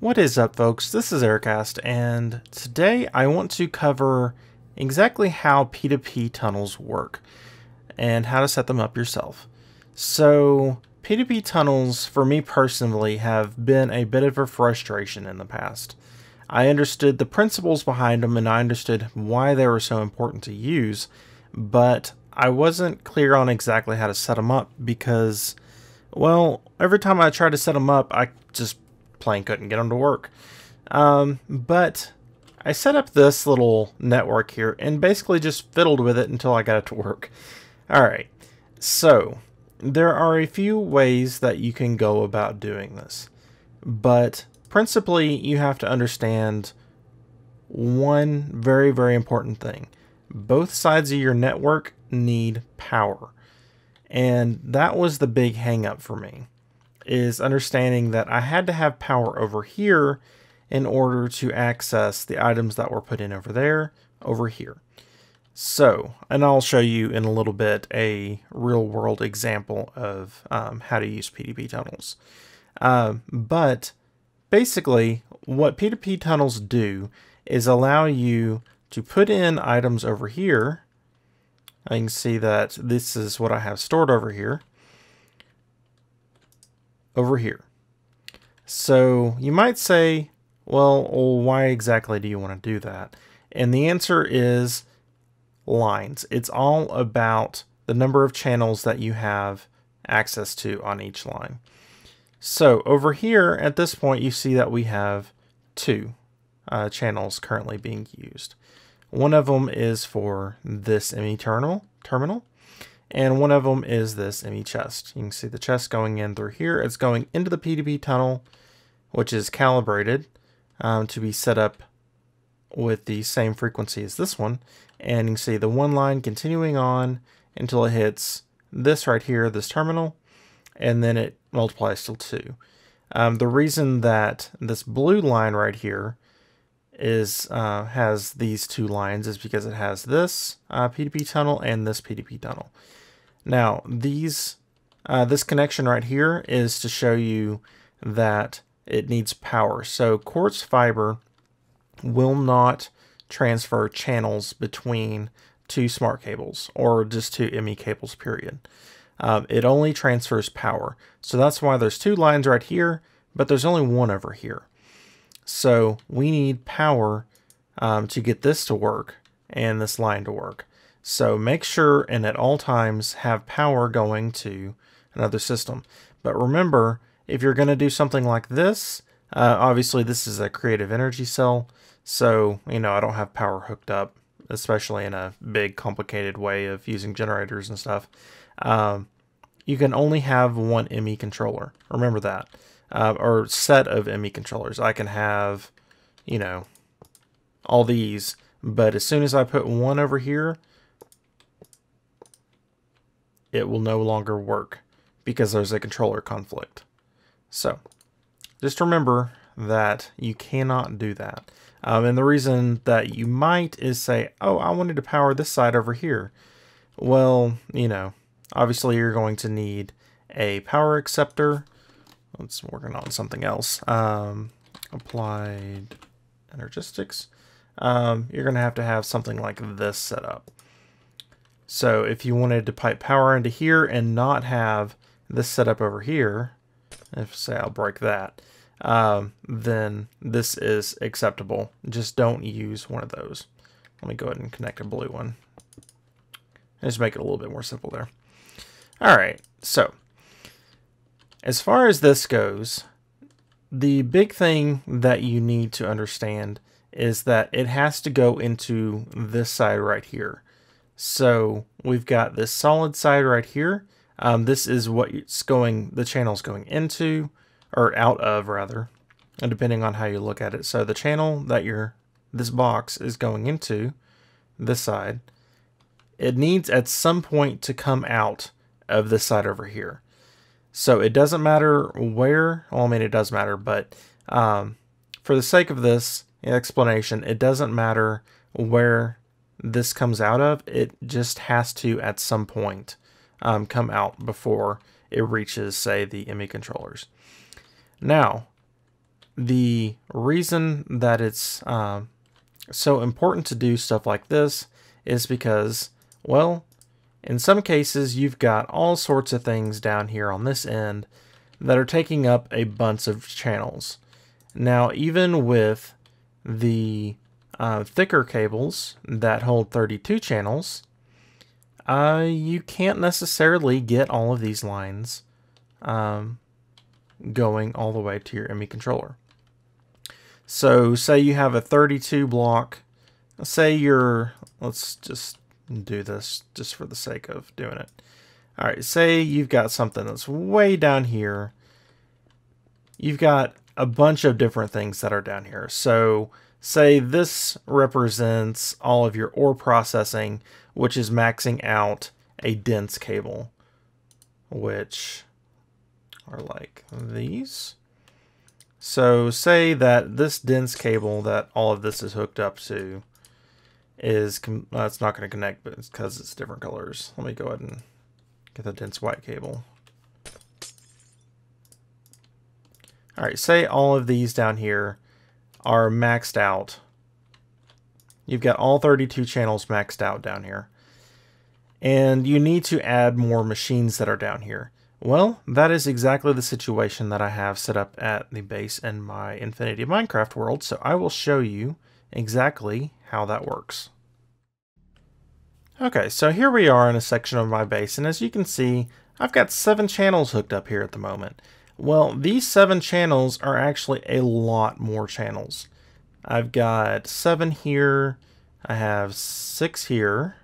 What is up folks, this is Arikast and today I want to cover exactly how P2P tunnels work and how to set them up yourself. So P2P tunnels for me personally have been a bit of a frustration in the past. I understood the principles behind them and I understood why they were so important to use, but I wasn't clear on exactly how to set them up because, well, every time I tried to set them up, I just plain couldn't get them to work. Um, but I set up this little network here and basically just fiddled with it until I got it to work. Alright, so there are a few ways that you can go about doing this. But principally, you have to understand one very, very important thing. Both sides of your network need power. And that was the big hangup for me is understanding that I had to have power over here in order to access the items that were put in over there, over here. So, and I'll show you in a little bit a real world example of um, how to use P2P tunnels. Uh, but basically, what P2P tunnels do is allow you to put in items over here. I can see that this is what I have stored over here over here. So you might say, well, why exactly do you want to do that? And the answer is lines. It's all about the number of channels that you have access to on each line. So over here at this point, you see that we have two uh, channels currently being used. One of them is for this ME terminal, terminal, and one of them is this ME chest. You can see the chest going in through here. It's going into the P2P tunnel, which is calibrated um, to be set up with the same frequency as this one. And you can see the one line continuing on until it hits this right here, this terminal, and then it multiplies till 2. Um, the reason that this blue line right here is uh, has these two lines is because it has this uh, P2P tunnel and this P2P tunnel. Now, these uh, this connection right here is to show you that it needs power. So quartz fiber will not transfer channels between two smart cables or just two ME cables, period. Um, it only transfers power. So that's why there's two lines right here, but there's only one over here. So we need power um, to get this to work and this line to work. So make sure and at all times have power going to another system. But remember, if you're going to do something like this, uh, obviously this is a creative energy cell. So, you know, I don't have power hooked up, especially in a big complicated way of using generators and stuff. Um, you can only have one ME controller. Remember that. Uh, or set of ME controllers. I can have, you know, all these. But as soon as I put one over here, it will no longer work because there's a controller conflict. So just remember that you cannot do that. Um, and the reason that you might is say, oh, I wanted to power this side over here. Well, you know, obviously you're going to need a power acceptor. Let's working on something else. Um, applied energistics. Um, you're going to have to have something like this set up. So if you wanted to pipe power into here and not have this setup over here, if say I'll break that, um, then this is acceptable. Just don't use one of those. Let me go ahead and connect a blue one. Just make it a little bit more simple there. All right, so as far as this goes, the big thing that you need to understand is that it has to go into this side right here. So we've got this solid side right here. Um, this is what it's going, the channel's going into, or out of rather, depending on how you look at it. So the channel that your this box is going into, this side, it needs at some point to come out of this side over here. So it doesn't matter where, well, I mean, it does matter, but um, for the sake of this explanation, it doesn't matter where this comes out of, it just has to at some point um, come out before it reaches, say, the ME controllers. Now, the reason that it's um, so important to do stuff like this is because, well, in some cases you've got all sorts of things down here on this end that are taking up a bunch of channels. Now, even with the uh, thicker cables that hold 32 channels, uh, you can't necessarily get all of these lines um, going all the way to your ME controller. So say you have a 32 block, say you're, let's just do this just for the sake of doing it. All right, say you've got something that's way down here. You've got a bunch of different things that are down here. So say this represents all of your ore processing, which is maxing out a dense cable, which are like these. So say that this dense cable that all of this is hooked up to is, uh, it's not going to connect, but it's because it's different colors. Let me go ahead and get the dense white cable. All right, say all of these down here are maxed out. You've got all 32 channels maxed out down here. And you need to add more machines that are down here. Well, that is exactly the situation that I have set up at the base in my Infinity Minecraft world, so I will show you exactly how that works. Okay, so here we are in a section of my base, and as you can see, I've got seven channels hooked up here at the moment. Well, these seven channels are actually a lot more channels. I've got seven here, I have six here,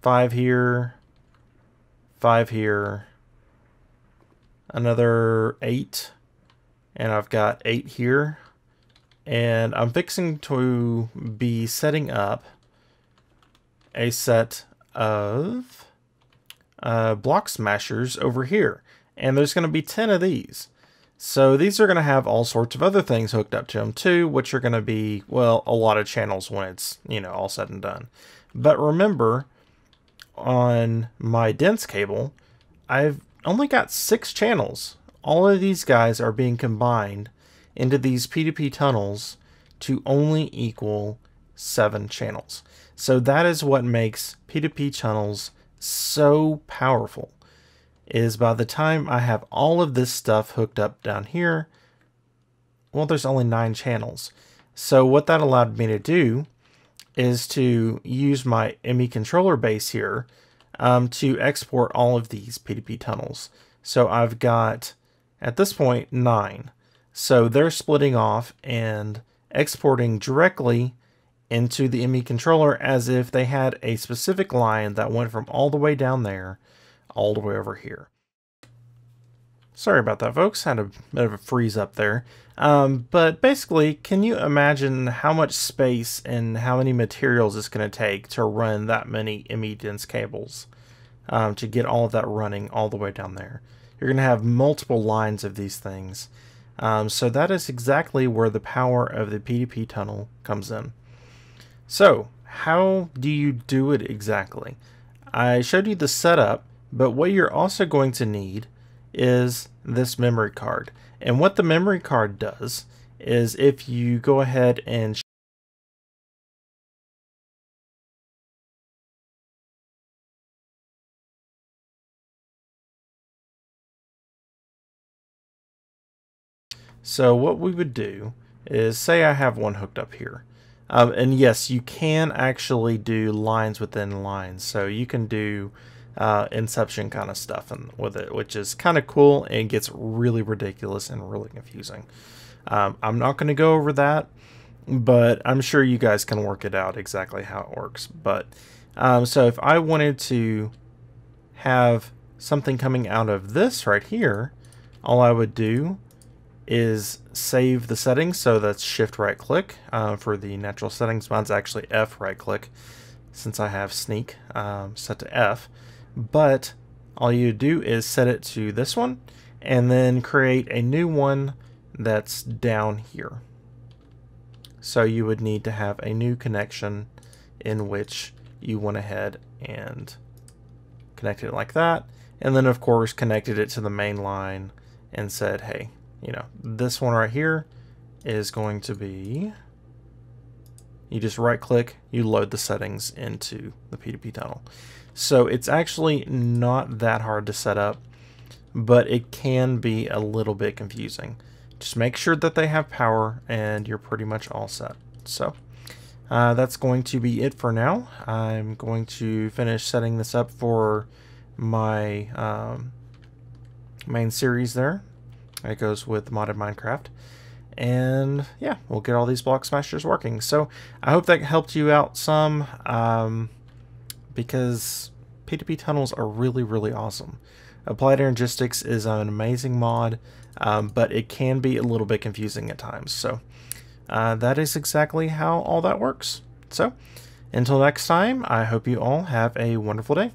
five here, five here, another eight, and I've got eight here. And I'm fixing to be setting up a set of uh, block smashers over here. And there's going to be 10 of these. So these are going to have all sorts of other things hooked up to them too, which are going to be, well, a lot of channels when it's, you know, all said and done. But remember, on my dense cable, I've only got six channels. All of these guys are being combined into these P2P tunnels to only equal seven channels. So that is what makes P2P tunnels so powerful is by the time I have all of this stuff hooked up down here, well, there's only nine channels. So what that allowed me to do is to use my ME controller base here um, to export all of these P2P tunnels. So I've got, at this point, nine. So they're splitting off and exporting directly into the ME controller as if they had a specific line that went from all the way down there all the way over here. Sorry about that, folks. Had a bit of a freeze up there. Um, but basically, can you imagine how much space and how many materials it's going to take to run that many ME dense cables um, to get all of that running all the way down there? You're going to have multiple lines of these things. Um, so that is exactly where the power of the P2P tunnel comes in. So how do you do it exactly? I showed you the setup, but what you're also going to need is this memory card. And what the memory card does is if you go ahead and So what we would do is say I have one hooked up here. Um, and yes, you can actually do lines within lines. So you can do uh, Inception kind of stuff and with it, which is kind of cool and gets really ridiculous and really confusing. Um, I'm not going to go over that, but I'm sure you guys can work it out exactly how it works. But um, so if I wanted to have something coming out of this right here, all I would do is save the settings. So that's shift right click uh, for the natural settings. Mine's actually F right click since I have sneak um, set to F but all you do is set it to this one and then create a new one that's down here. So you would need to have a new connection in which you went ahead and connected it like that. And then of course connected it to the main line and said, hey, you know, this one right here is going to be, you just right click, you load the settings into the P2P tunnel. So it's actually not that hard to set up, but it can be a little bit confusing. Just make sure that they have power and you're pretty much all set. So uh, that's going to be it for now. I'm going to finish setting this up for my um, main series there. It goes with modded Minecraft. And yeah, we'll get all these block smashers working. So I hope that helped you out some um, because P2P tunnels are really, really awesome. Applied Energistics is an amazing mod, um, but it can be a little bit confusing at times. So uh, that is exactly how all that works. So until next time, I hope you all have a wonderful day.